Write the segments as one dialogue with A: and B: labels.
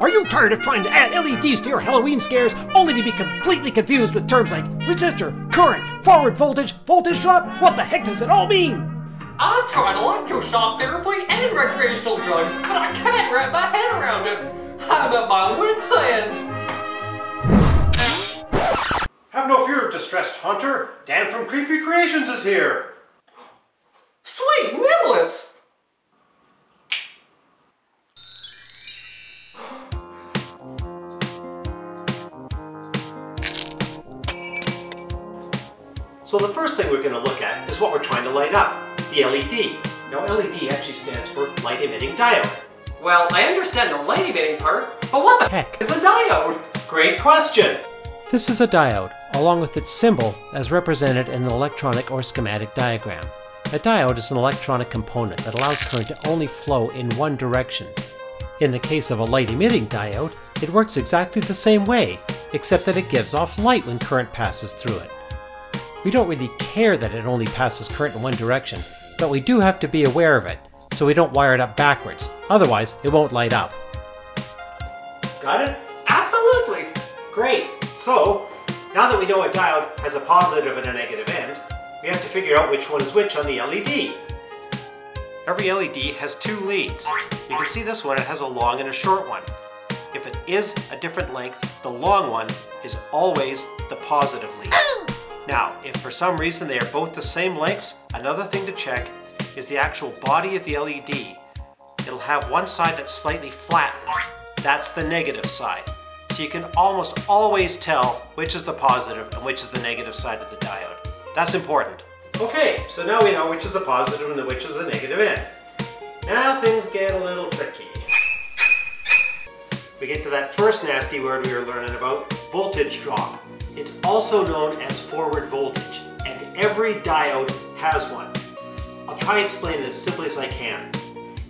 A: Are you tired of trying to add LEDs to your Halloween scares only to be completely confused with terms like resistor, current, forward voltage, voltage drop? What the heck does it all mean?
B: I've tried electroshock therapy and recreational drugs, but I can't wrap my head around it. I'm at my wit's end.
C: Have no fear, distressed haunter. Dan from Creepy Creations is here.
B: Sweet niblets!
C: So the first thing we're going to look at is what we're trying to light up, the LED. Now LED actually stands for light emitting diode.
B: Well, I understand the light emitting part, but what the
A: Heck.
B: is a diode?
C: Great question.
A: This is a diode, along with its symbol as represented in an electronic or schematic diagram. A diode is an electronic component that allows current to only flow in one direction. In the case of a light-emitting diode, it works exactly the same way, except that it gives off light when current passes through it. We don't really care that it only passes current in one direction, but we do have to be aware of it, so we don't wire it up backwards, otherwise it won't light up.
C: Got it?
B: Absolutely.
C: Great. So, now that we know a diode has a positive and a negative end, we have to figure out which one is which on the LED. Every LED has two leads. You can see this one, it has a long and a short one. If it is a different length, the long one is always the positive lead. Now, if for some reason they are both the same lengths, another thing to check is the actual body of the LED. It'll have one side that's slightly flattened. That's the negative side. So you can almost always tell which is the positive and which is the negative side of the diode. That's important. Okay, so now we know which is the positive and which is the negative end. Now things get a little tricky. We get to that first nasty word we were learning about, voltage drop. It's also known as forward voltage, and every diode has one. I'll try and explain it as simply as I can.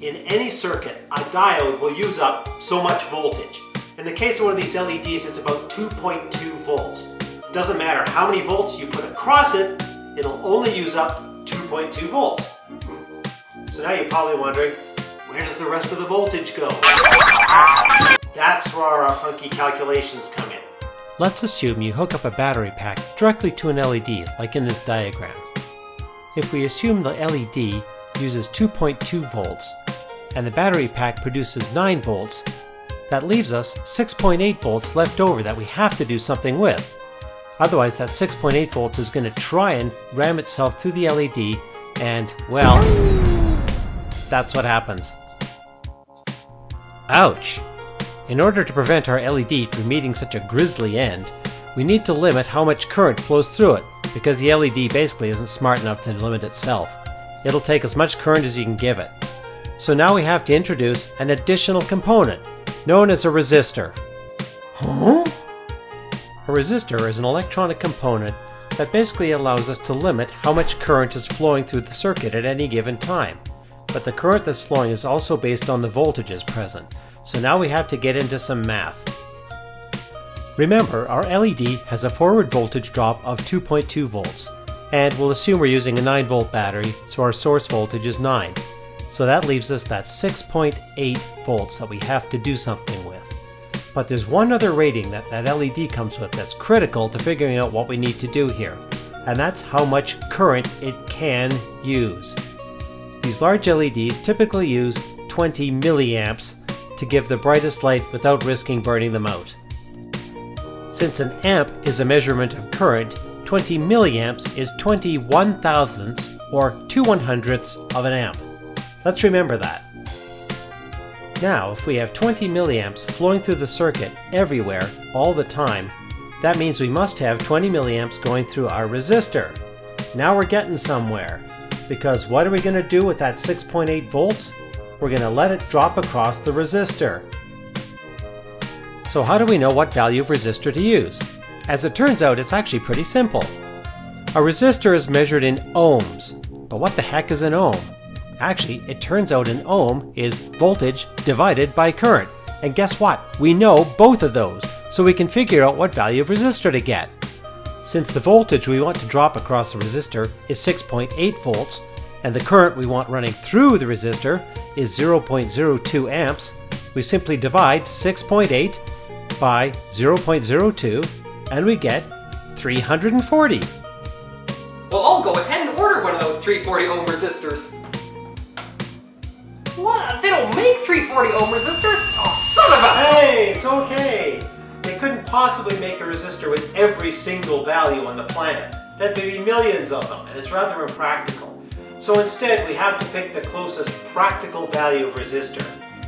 C: In any circuit, a diode will use up so much voltage. In the case of one of these LEDs, it's about 2.2 volts. It Doesn't matter how many volts you put across it, it'll only use up 2.2 volts. So now you're probably wondering, where does the rest of the voltage go? That's where our funky calculations come in.
A: Let's assume you hook up a battery pack directly to an LED, like in this diagram. If we assume the LED uses 2.2 volts, and the battery pack produces 9 volts, that leaves us 6.8 volts left over that we have to do something with. Otherwise that 6.8 volts is going to try and ram itself through the LED and, well, that's what happens. Ouch! In order to prevent our LED from meeting such a grisly end, we need to limit how much current flows through it, because the LED basically isn't smart enough to limit itself. It'll take as much current as you can give it. So now we have to introduce an additional component, known as a resistor. Huh? A resistor is an electronic component that basically allows us to limit how much current is flowing through the circuit at any given time. But the current that's flowing is also based on the voltages present, so now we have to get into some math. Remember, our LED has a forward voltage drop of 2.2 volts, and we'll assume we're using a 9 volt battery, so our source voltage is 9. So that leaves us that 6.8 volts that we have to do something with. But there's one other rating that that LED comes with that's critical to figuring out what we need to do here, and that's how much current it can use. These large LEDs typically use 20 milliamps to give the brightest light without risking burning them out. Since an amp is a measurement of current, 20 milliamps is 21 thousandths or 2 one hundredths of an amp. Let's remember that. Now, if we have 20 milliamps flowing through the circuit everywhere, all the time, that means we must have 20 milliamps going through our resistor. Now we're getting somewhere. Because what are we going to do with that 6.8 volts? We're going to let it drop across the resistor. So how do we know what value of resistor to use? As it turns out, it's actually pretty simple. A resistor is measured in ohms, but what the heck is an ohm? Actually, it turns out an ohm is voltage divided by current. And guess what? We know both of those, so we can figure out what value of resistor to get. Since the voltage we want to drop across the resistor is 6.8 volts, and the current we want running through the resistor is 0.02 amps, we simply divide 6.8 by 0.02 and we get 340.
B: Well, I'll go ahead and order one of those 340 ohm resistors. What? They don't make 340 ohm resistors? Oh, son of a...
C: Hey, it's okay. Couldn't possibly make a resistor with every single value on the planet. That'd be millions of them, and it's rather impractical. So instead, we have to pick the closest practical value of resistor.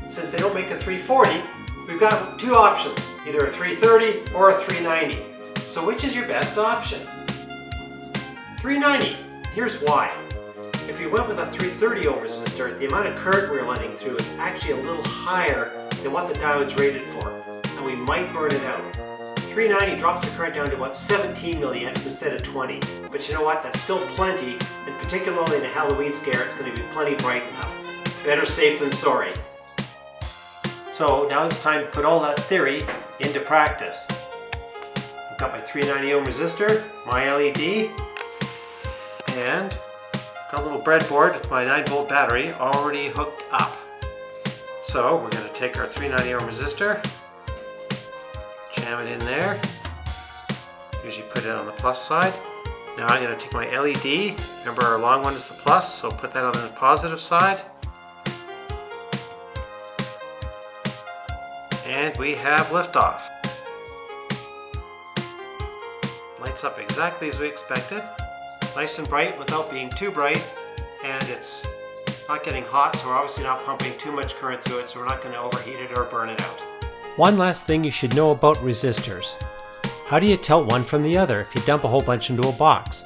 C: Since they don't make a 340, we've got two options, either a 330 or a 390. So which is your best option? 390. Here's why. If we went with a 330 ohm resistor, the amount of current we're letting through is actually a little higher than what the diode's rated for, and we might burn it out. 390 drops the current down to about 17 milliamps instead of 20. But you know what? That's still plenty, and particularly in a Halloween scare, it's going to be plenty bright enough. Better safe than sorry. So now it's time to put all that theory into practice. I've got my 390 ohm resistor, my LED, and got a little breadboard with my 9 volt battery already hooked up. So we're going to take our 390 ohm resistor, jam it in there, usually put it on the plus side. Now I'm going to take my LED, remember our long one is the plus, so put that on the positive side. And we have liftoff. Lights up exactly as we expected. Nice and bright without being too bright. And it's not getting hot, so we're obviously not pumping too much current through it, so we're not going to overheat it or burn it out.
A: One last thing you should know about resistors. How do you tell one from the other if you dump a whole bunch into a box?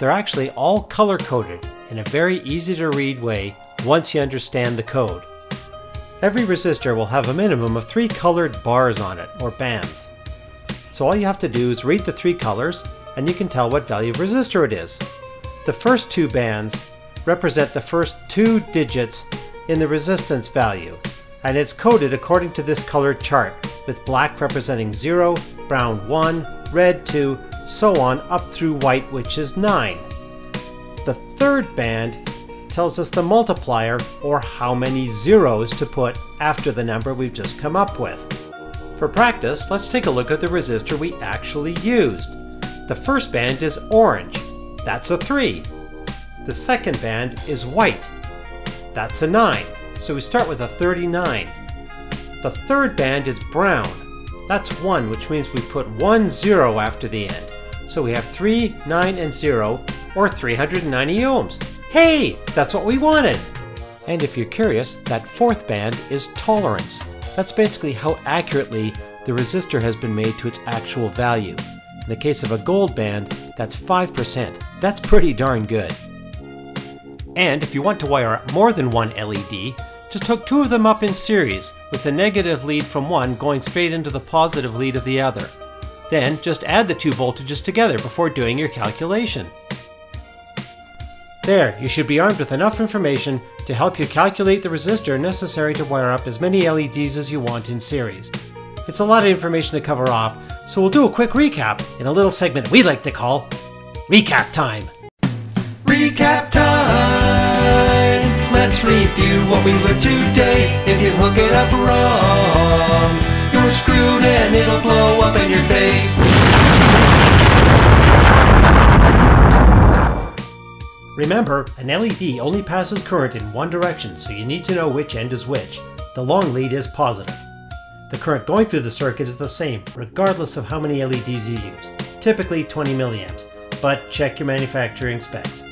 A: They're actually all color coded in a very easy to read way once you understand the code. Every resistor will have a minimum of three colored bars on it, or bands. So all you have to do is read the three colors and you can tell what value of resistor it is. The first two bands represent the first two digits in the resistance value, and it's coded according to this colored chart, with black representing 0, brown 1, red 2, so on up through white which is 9. The third band tells us the multiplier or how many zeros to put after the number we've just come up with. For practice, let's take a look at the resistor we actually used. The first band is orange, that's a 3. The second band is white, that's a 9, so we start with a 39. The third band is brown, that's 1, which means we put one zero after the end. So we have 3, 9, and 0, or 390 ohms. Hey, that's what we wanted! And if you're curious, that fourth band is tolerance. That's basically how accurately the resistor has been made to its actual value. In the case of a gold band, that's 5%. That's pretty darn good. And if you want to wire up more than one LED, just hook two of them up in series, with the negative lead from one going straight into the positive lead of the other. Then just add the two voltages together before doing your calculation. There, you should be armed with enough information to help you calculate the resistor necessary to wire up as many LEDs as you want in series. It's a lot of information to cover off, so we'll do a quick recap in a little segment we like to call Recap Time.
D: Recap! Let's review what we learned today. If you hook it up wrong, you're screwed and it'll blow up in your face.
A: Remember, an LED only passes current in one direction, so you need to know which end is which. The long lead is positive. The current going through the circuit is the same, regardless of how many LEDs you use, typically 20 milliamps, but check your manufacturing specs.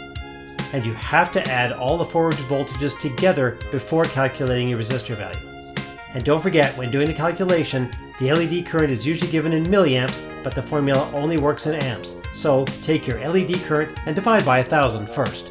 A: And you have to add all the forward voltages together before calculating your resistor value. And don't forget, when doing the calculation, the LED current is usually given in milliamps, but the formula only works in amps. So take your LED current and divide by 1000 first.